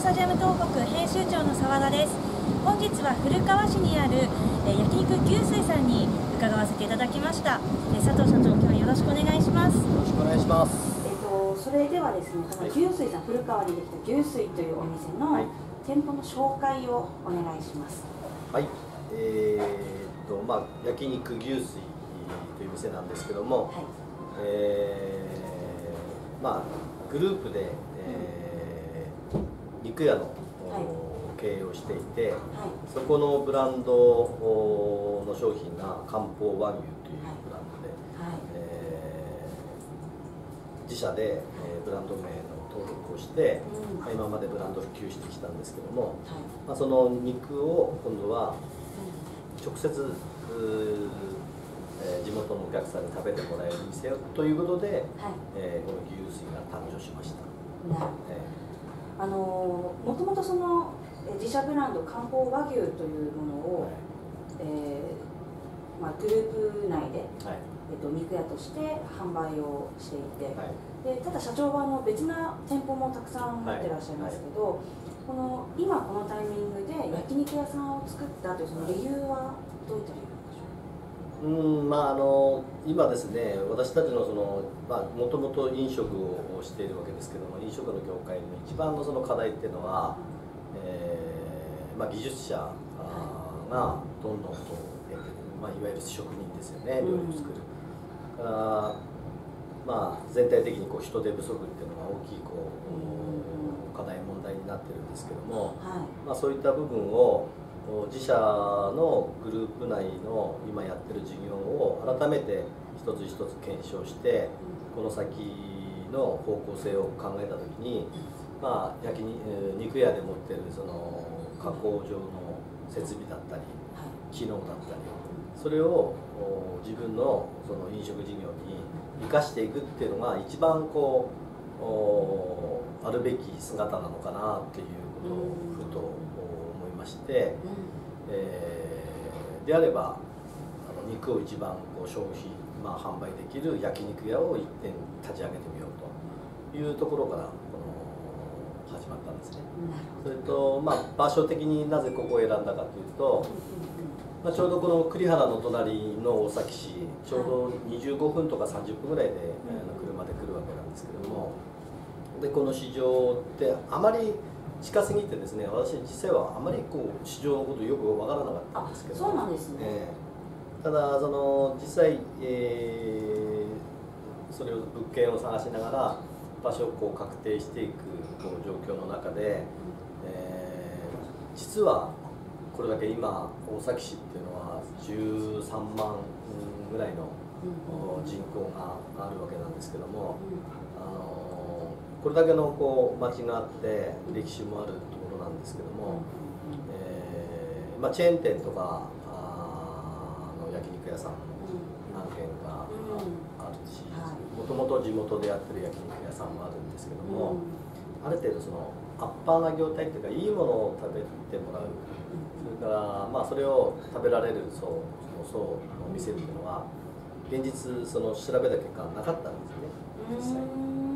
スタジアム東北編集長の澤田です。本日は古川市にある、え焼肉牛水さんに伺わせていただきました、え佐藤社長今日はよろしくお願いします。よろしくお願いします。えっ、とそれではですねこの牛水さん、古川にできた牛水というお店の、はい、店舗の紹介をお願いします。はい。えー、っとまあ焼肉牛水という店なんですけども、はい、えー、まあグループで、えー、肉屋の、はい。経営をしていて、はい、そこのブランドの商品が漢方和牛というブランドで、はい。えー、自社で、えー、ブランド名の登録をして、うん、今までブランド普及してきたんですけども、はい、まあ、その肉を今度は直接、えー、地元のお客さんに食べてもらえる店ということで、はい。えー、この牛水が誕生しました。あのもともとその自社ブランド漢方和牛というものを、はい、えー、まあ、グループ内で、はい、えーと、肉屋として販売をしていて、はい、でただ社長はあの別な店舗もたくさん持ってらっしゃいますけど、この今このタイミングで焼肉屋さんを作ったというその理由はどういった理由？うんまあ、あの今ですね私たちのそのもともと飲食をしているわけですけども飲食の業界の一番のその課題っていうのは、えーまあ、技術者がどんどんと、まあ、いわゆる職人ですよね料理を作る、うん、からまあ全体的にこう人手不足っていうのが大きいこう、課題問題になってるんですけども、はい、まあ、そういった部分を自社のグループ内の今やってる事業を改めて一つ一つ検証してこの先の方向性を考えた時にまあ、焼き肉屋で持ってるその加工場の設備だったり、機能だったりそれを自分のその飲食事業に生かしていくっていうのが一番こうあるべき姿なのかなっていうことをふとまして、えー、であればあの肉を一番こう消費、まあ、販売できる焼肉屋を一点立ち上げてみようというところから始まったんですね。それと、まあ、場所的になぜここを選んだかというと、まあ、ちょうどこの栗原の隣の大崎市ちょうど25分とか30分ぐらいで、車で来るわけなんですけどもでこの市場ってあまり近すぎてですね私実際はあまりこう市場のことよく分からなかったんですけど。そうなんですね、えー、ただその実際、えー、それを物件を探しながら場所をこう確定していくこう状況の中で、えー、実はこれだけ今大崎市っていうのは13万ぐらいの人口があるわけなんですけども、あのこれだけのこう町があって歴史もあるところなんですけども、えーまあ、チェーン店とかあの焼肉屋さん何軒かあるしもともと地元でやってる焼肉屋さんもあるんですけども、うん、ある程度そのアッパーな業態っていうかいいものを食べてもらう、それからまあそれを食べられる層その層の店っていうのは現実その調べた結果なかったんですね実際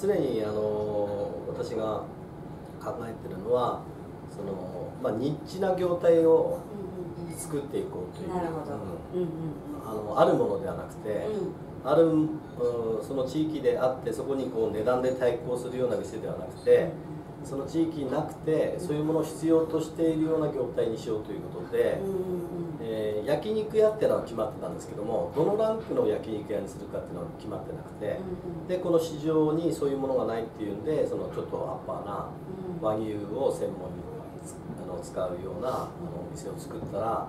常にあの私が考えてるのはその、まあ、ニッチな業態を作っていこうという、あのあるものではなくて、うん。ある、うん、その地域であってそこにこう値段で対抗するような店ではなくてその地域になくてそういうものを必要としているような業態にしようということで、えー、焼肉屋っていうのは決まってたんですけどもどのランクの焼肉屋にするかっていうのは決まってなくてでこの市場にそういうものがないっていうんでそのちょっとアッパーな和牛を専門にあの使うようなあのお店を作ったら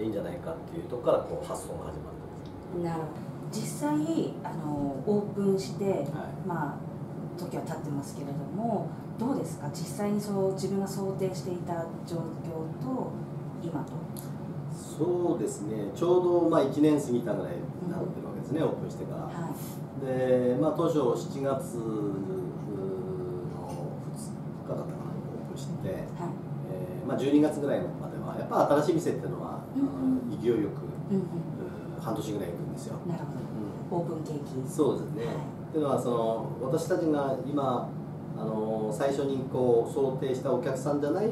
いいんじゃないかっていうとこからこう発想が始まったんです。なるほど。実際あのオープンして、はい、まあ時は経ってますけれどもどうですか？実際にそう自分が想定していた状況と今と？そうですね。ちょうどまあ1年過ぎたぐらいになってるわけですね、うん、オープンしてから、はい、でまあ当初7月の2日だったかなオープンして、はい。えーまあ、12月ぐらいまではやっぱ新しい店っていうのは、うんうん、勢いよく、うんうん。半年ぐらい行くんですよ。なるほど、うん、オープンケーキ。そうですね、はい、っていうのはその私たちが今、あの最初にこう想定したお客さんじゃない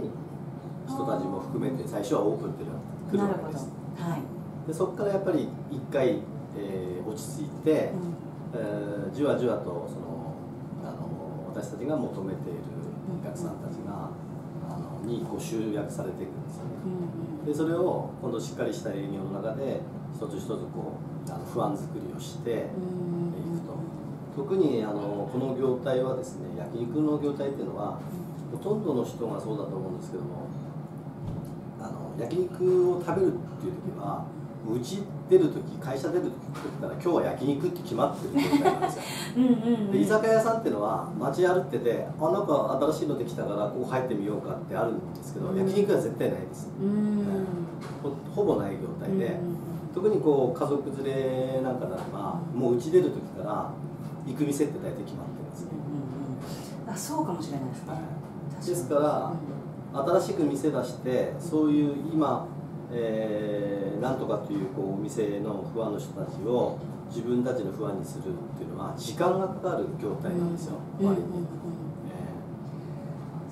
人たちも含めて最初はオープンっていうのが来るわけです、はい、でそこからやっぱり一回、えー、落ち着いて、うん、えー、じわじわとそのあの私たちが求めているお客さんたちが、あのにこう集約されていくんですよね、うん、でそれを今度しっかりした営業の中で一つ一つこうあの不安作りをしていくと、特にあのこの業態はですね焼肉の業態っていうのはほとんどの人がそうだと思うんですけども焼肉を食べるっていう時はうち出る時会社出る時って言ったら今日は焼肉って決まってる状態なんですよ。うんうん、で居酒屋さんっていうのは街歩っててあなんか新しいのできたからここ入ってみようかってあるんですけど、うん、焼肉は絶対ないです、うん、ほほぼない業態で、特にこう家族連れなんかならばもううち出る時から行く店って大体決まってるんですね、うんうん、あそうかもしれないですね、はい、ですから、新しく店出してそういう今、えー、なんとかというこうお店の不安の人たちを自分たちの不安にするっていうのは時間がかかる業態なんですよ、うん、うんうんうん。え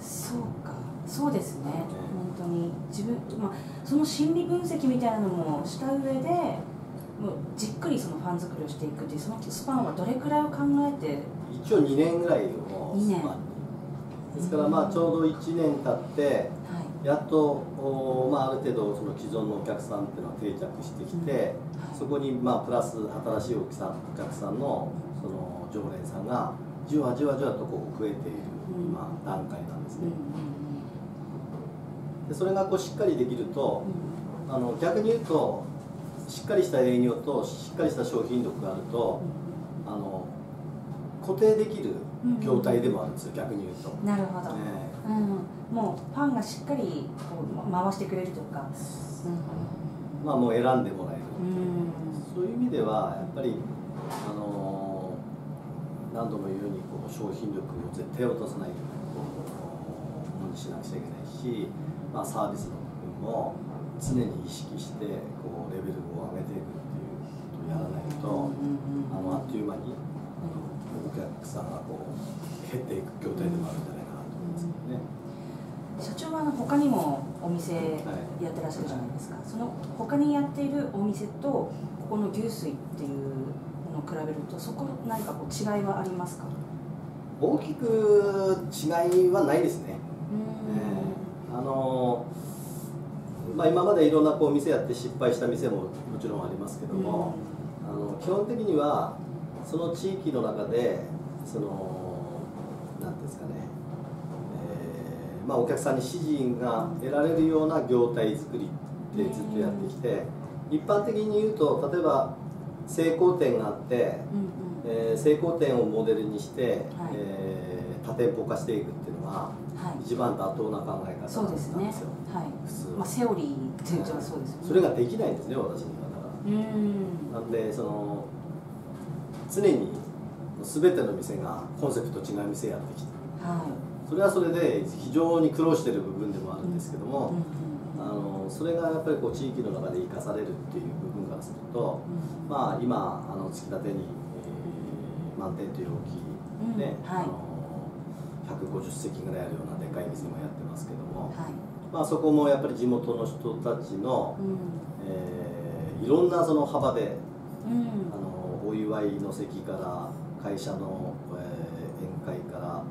ー、そうか。そうですね、本当に。自分、まあ、その心理分析みたいなのもした上でもうじっくりそのファン作りをしていくっていうそのスパンはどれくらいを考えて？一応2年ぐらいをスパンですからまあちょうど1年経って、やっとお、まあ、ある程度その既存のお客さんっていうのは定着してきて、はい、そこにまあプラス新しいお客さんお客さんのその常連さんがじわじわじわとこう増えている今段階なんですね。でそれがこうしっかりできると、あの逆に言うとしっかりした営業としっかりした商品力があると、あの固定できる業態でもあるんですよ、逆に言うと。なるほど、ね、うん、もうファンがしっかりこう回してくれるとか、うん、まあもう選んでもらえる、う。ん、そういう意味ではやっぱりあの何度も言うようにこう商品力を絶対落とさないようにものにしなくちゃいけないし、まあ、サービスの部分も常に意識してこうレベルを上げていくっていうことをやらないと、あのあっという間にお客さんがこう減っていく業態でもあるんじゃないかなと思いますけどね。社長はあの他にもお店やってらっしゃるじゃないですか、はい、その他にやっているお店とここの牛水っていうものを比べるとそこ何かこう違いはありますか？大きく違いはないですね、えー、あのまあ、今までいろんなこう店やって失敗した店ももちろんありますけども、あの基本的にはその地域の中でその何ですかね、えー、まあ、お客さんに支持が得られるような業態作りってずっとやってきて一般的に言うと例えば成功店があって、えー、成功店をモデルにして、はい、えー、多店舗化していくっていうのが、一番妥当な考え方なんですよ、ね、はい、普通まあ、セオリーっていうのはそうですよね。それができないんですね私には。だから。うん。なんでその常に全ての店がコンセプト違う店やってきて、はい、それはそれで非常に苦労してる部分でもあるんですけども、あのそれがやっぱりこう地域の中で生かされるっていう部分からすると、まあ今あの突き立てに、えー、満点という大きいね、はい、あの150席ぐらいあるようなでかい店もやってますけども、はい、まあ、そこもやっぱり地元の人たちの、うん、えー、いろんなその幅で、うん、あのお祝いの席から会社の、えー、宴会から、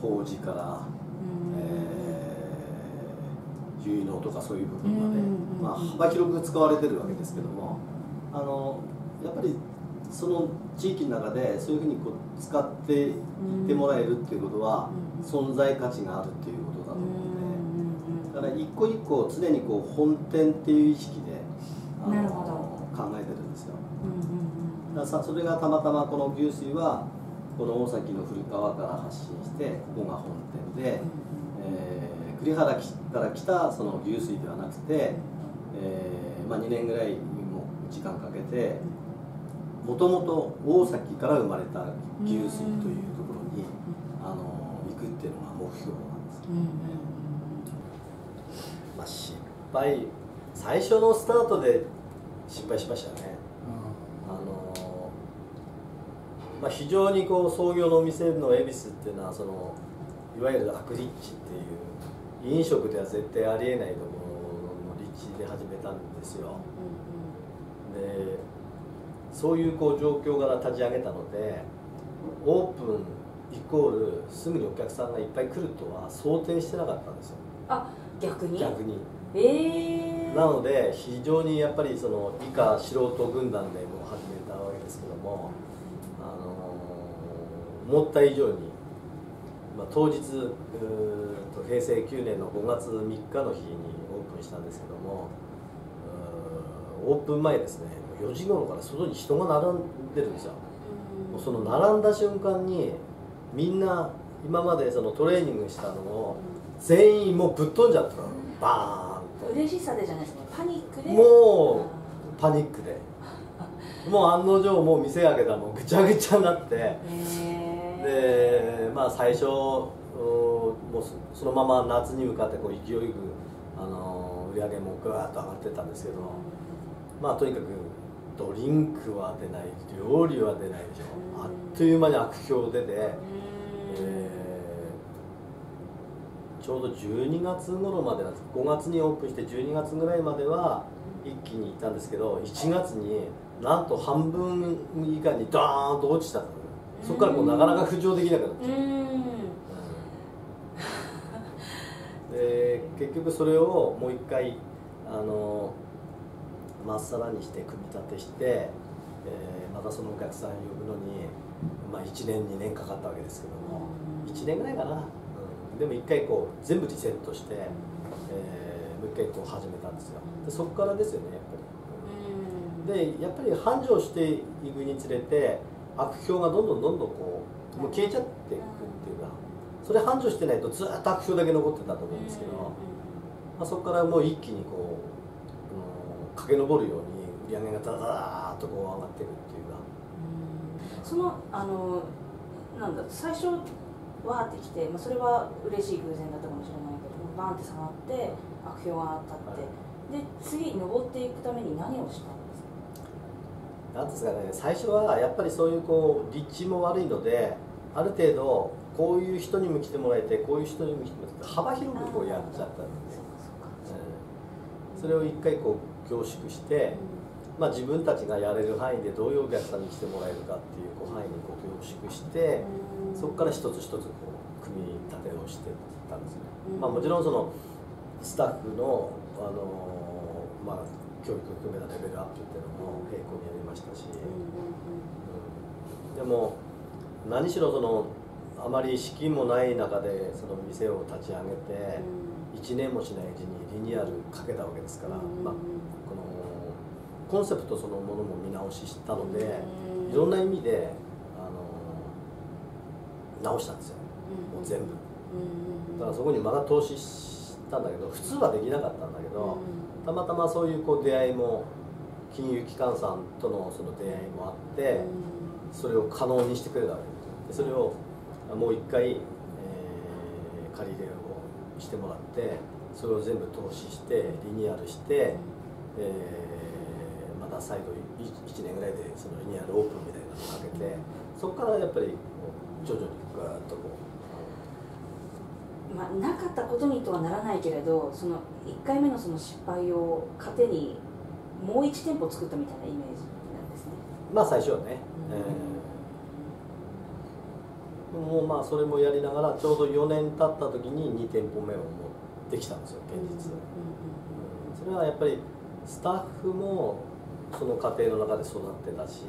法事から、えー、結納とかそういう部分まで、まあ、幅広く使われてるわけですけどもあのやっぱりその地域の中でそういうふうにこう使っていってもらえるっていうことは存在価値があるっていうことだと思うのでだから一個一個常にこう本店っていう意識であの考えてるんですよ。ださそれがたまたまこの牛水はこの大崎の古川から発信してここが本店で、えー、栗原から来たその牛水ではなくて、えーまあ、2年ぐらいにも時間かけてもともと大崎から生まれた牛水というところに、あの行くっていうのが目標なんですけどね、まあ、失敗最初のスタートで失敗しましたね、あのまあ、非常にこう創業のお店の恵比寿っていうのはそのいわゆる悪立地っていう飲食では絶対ありえないところの立地で始めたんですよ、でそういうこう状況から立ち上げたのでオープンイコールすぐにお客さんがいっぱい来るとは想定してなかったんですよ。あ逆に？逆に。ええー、なので非常にやっぱりその以下素人軍団でも始めたわけですけども、思った以上に、まあ、当日平成9年の5月3日の日にオープンしたんですけどもオープン前ですね4時頃から外に人が並んでるんですよ、もうその並んだ瞬間にみんな今までそのトレーニングしたのを全員もうぶっ飛んじゃったの。バーン嬉しさでじゃないですか。パニックで。もうパニックで。もう案の定もう店開けたらもうぐちゃぐちゃになってでまあ最初もうそのまま夏に向かってこう勢いよくあの売り上げもぐわっと上がってたんですけどまあとにかくドリンクは出ない料理は出ないでしょ。あっという間に悪評出て、えーちょうど12月頃までなんです。5月にオープンして12月ぐらいまでは一気に行ったんですけど1月になんと半分以下にドーンと落ちたそこからもうなかなか浮上できなくなってで結局それをもう一回あのまっさらにして組み立てして、えー、またそのお客さん呼ぶのに、まあ、1年2年かかったわけですけども。1年ぐらいかな。でも一回こう全部リセットして、えー、もう一回こう始めたんですよ。でそこからですよねやっぱり。でやっぱり繁盛していくにつれて悪評がどんどんどんどんこうもう消えちゃっていくっていうかそれ繁盛してないとずっと悪評だけ残ってたと思うんですけど、まあ、そこからもう一気にこう、駆け上るように売り上げがダダダーッとこう上がっていくっていうか。そのあのなんだ最初わーってきて、まあ、それは嬉しい偶然だったかもしれないけどバンって下がって悪評が当たって、で次登っていくために何をしたんですかなんですかね最初はやっぱりそういうこう立地も悪いのである程度こういう人にも来てもらえてこういう人にも来てもらえて幅広くこうやっちゃったんで、それを一回こう凝縮して、まあ、自分たちがやれる範囲でどういうお客さんに来てもらえるかっていうこう範囲にこう凝縮して、そこから一つ一つこう組み立てをしてたんですね、まあ、もちろんそのスタッフのあの、まあ、教育を含めたレベルアップっていうのも並行にやりましたし、うん、でも何しろそのあまり資金もない中でその店を立ち上げて1年もしないうちにリニューアルかけたわけですから、まあ、このコンセプトそのものも見直ししたのでいろんな意味で直したんですよ、もう全部、だからそこにまだ投資したんだけど普通はできなかったんだけど、たまたまそういうこう出会いも金融機関さんとのその出会いもあって、それを可能にしてくれたわけですそれをもう一回、えー、借り入れをしてもらってそれを全部投資してリニューアルして、えー、また再度 1, 1年ぐらいでそのリニューアルオープンみたいなのをかけてそこからやっぱり徐々にガーッとこう、まあ、なかったことにとはならないけれどその1回目のその失敗を糧にもう1店舗作ったみたいなイメージなんですね。まあ最初はね、うん、えー、もうまあそれもやりながらちょうど4年経った時に2店舗目を持ってきたんですよ現実、うんそれはやっぱりスタッフもその家庭の中で育ってたし、う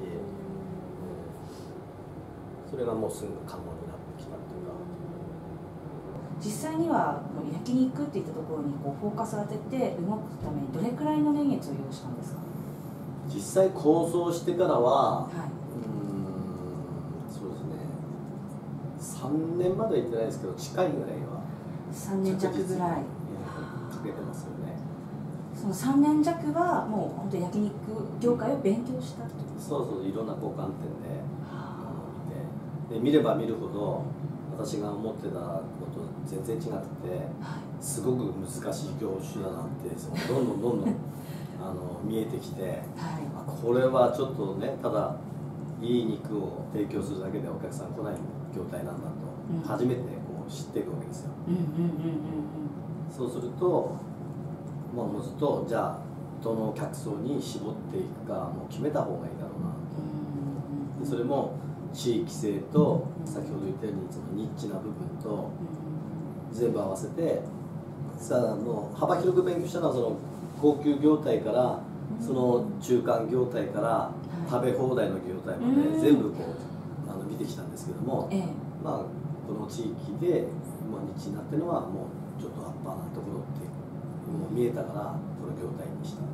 ん。それがもうすぐ可能になってきたっていうか実際には焼肉っていったところにこうフォーカス当てて動くためにどれくらいの年月を要したんですか？実際構想してからは、はい、うんそうですね。3年までは行ってないですけど近いぐらいは3年弱ぐらい。かけてますよね。その3年弱はもう本当焼肉業界を勉強したとそうそういろんな交換点でで見れば見るほど私が思ってたこと全然違くてすごく難しい業種だなってどんどんどんどん あの見えてきて、はい、これはちょっとねただいい肉を提供するだけでお客さん来ない業態なんだと、うん、初めてこ知っていくわけですよ、そうするとまあもうずっとじゃあどの客層に絞っていくかもう決めた方がいいだろうなうん。でそれも地域性と先ほど言ったようにそのニッチな部分と全部合わせてさあの幅広く勉強したのはその高級業態からその中間業態から食べ放題の業態まうん。で全部こうあの見てきたんですけどもええ。まあこの地域でまあニッチになってるのはもうちょっとアッパーなところってもう見えたからこの業態にしたう。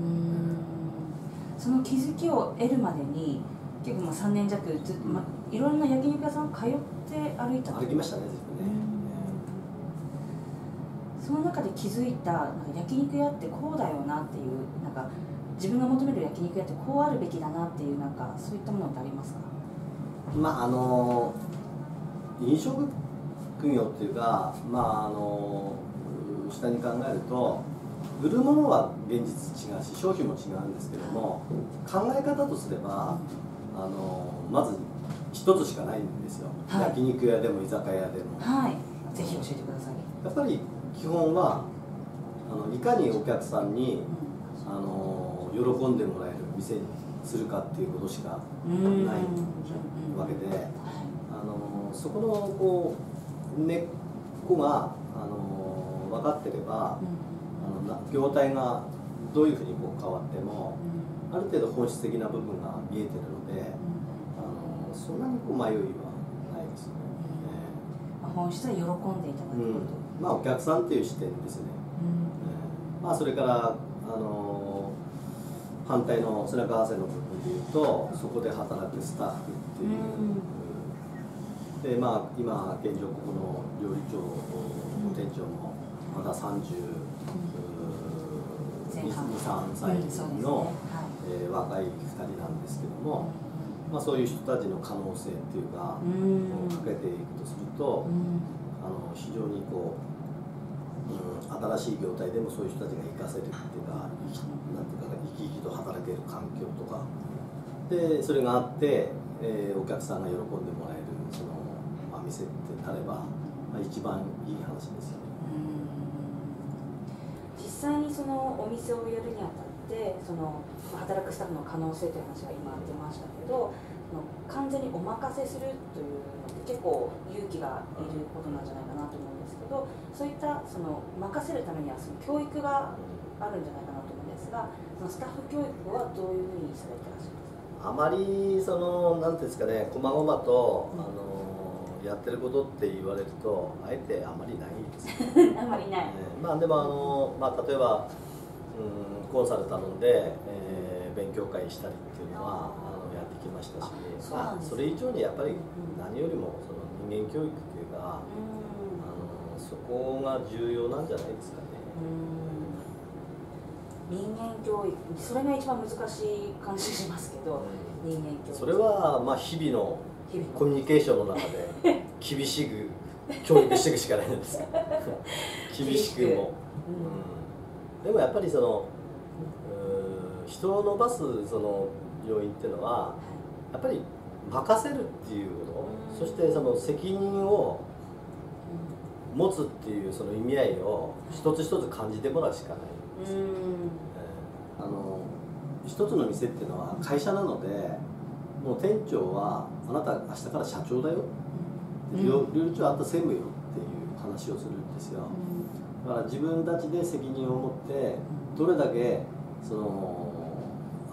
ん。その気づきを得るまでに結構まあ3年弱ずっと、まあ、いろんな焼肉屋さん通って歩いた。歩きましたねずっとね。その中で気づいたなんか焼肉屋ってこうだよなっていうなんか自分が求める焼肉屋ってこうあるべきだなっていうなんかそういったものってありますか？まああの飲食業っていうかまああの下に考えると売るものは現実違うし商品も違うんですけども考え方とすればあのまず一つしかないんですよ、はい。焼肉屋でも居酒屋でも。はい。ぜひ教えてください、やっぱり基本はあのいかにお客さんにあの喜んでもらえる店にするかっていうことしかうんないわけであのそこのこう根っこがあの分かってればあのな業態がどういうふうにこう変わってもある程度本質的な部分が見えてるのであのそんなにこう迷いはないですよね。本質は喜んでいただくこと、うん。まあお客さんっていう視点ですね。うん。まあそれからあの反対の背中合わせの部分でいうとそこで働くスタッフっていう、でまあ今現状ここの料理長の店長もまだ30前半。23歳うんそうですね。の、はいえー若い2人なんですけども、まあ、そういう人たちの可能性っていうか、うかけていくとすると、うん。あの非常にこう、うん、新しい業態でもそういう人たちが活かせるっていうか生きなんていうか生き生きと働ける環境とか。でそれがあって、えーお客さんが喜んでもらえるその、まあ、店ってなれば、まあ、一番いい話ですよね。実際にそのお店をやるにあたってそのまあ働くスタッフの可能性という話が今出ましたけど完全にお任せするというのって結構勇気がいることなんじゃないかなと思うんですけどそういったその任せるためにはその教育があるんじゃないかなと思うんですがそのスタッフ教育はどういうふうにされてらっしゃいますか？あまりそのなんていうんですかね細々と、あのやってることって言われるとあえてあまりないですね。あんまりない、えーまあでもあの、まあ、例えば、うん、コンサル頼んで、えー勉強会したりっていうのはあのやってきましたしあそれ以上にやっぱりうん。何よりもその人間教育っていうか、あのそこが重要なんじゃないですかね。うん。人間教育それが一番難しい感じしますけど人間教育。それはまあ日々の日々の。コミュニケーションの中で 厳しく教育していくしかないんです 厳しくも、うん、でもやっぱりそのうー人を伸ばすその要因っていうのはやっぱり任せるっていうこと、うん。そしてその責任を持つっていうその意味合いを一つ一つ感じてもらうしかない、うん。うん。えーあの一つの店っていうのは会社なのでもう店長はあなた明日から社長だよ、うん。料料理長あんた専務よっていう話をするんですよ。だから自分たちで責任を持ってどれだけその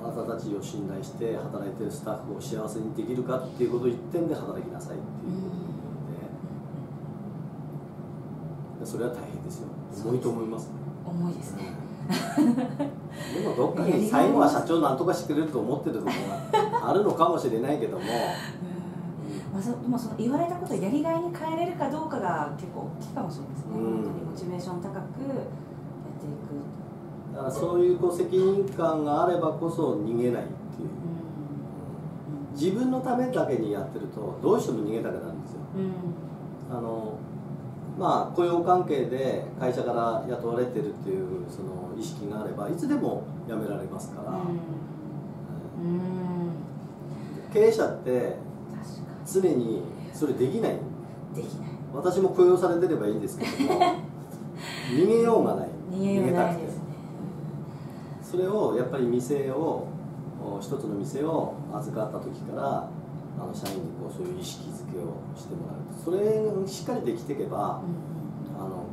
あなたたちを信頼して働いてるスタッフを幸せにできるかっていうことを一点で働きなさいっていう。ことでそれは大変ですよ。重いと思います。ね重いですね。でもどっかに最後は社長なんとかしてくれると思ってるところがあるのかもしれないけども、まあ、そでもその言われたことをやりがいに変えれるかどうかが結構大きいかもしれないですね、うん。本当にモチベーション高くやっていく、だからそういうこう責任感があればこそ逃げないっていう。う自分のためだけにやってるとどうしても逃げたくなるんですよ。んうん。あのまあ雇用関係で会社から雇われてるっていうその意識があればいつでも辞められますから、うん。うん。経営者って常にそれできない。にできない。私も雇用されてればいいんですけども 逃げようがない。逃げようがないですねそれをやっぱり店を一つの店を預かった時からあの社員にこうそういう意識づけをしてもらう。それをしっかりできていけば、うん、あの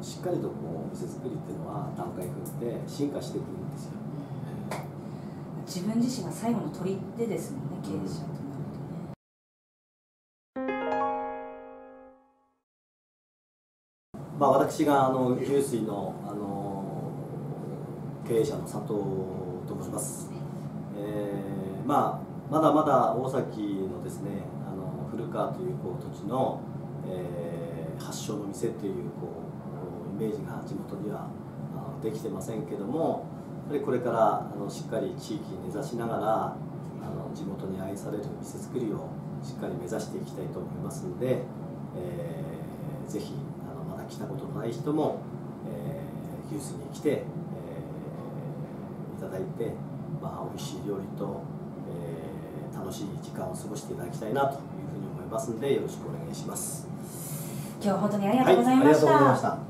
しっかりとこう店作りっていうのは段階踏んで進化してくるんですよ、うん、自分自身が最後の取り手ですもんね経営者となるとね、まあ、私があの牛水のあの経営者の佐藤と申します、えー、まあまだまだ大崎のですねあの古川というこう土地の、えー、発祥の店というこうイメージが地元にはできてませんけどもやっぱりこれからあのしっかり地域に根ざしながらあの地元に愛される店作りをしっかり目指していきたいと思いますので、えー、ぜひあのまだ来たことのない人も、えー、ユースに来て、ただいて、まあ、美味しい料理と、えー、楽しい時間を過ごしていただきたいなというふうに思いますのでよろしくお願いします。今日は本当にありがとうございました。はい、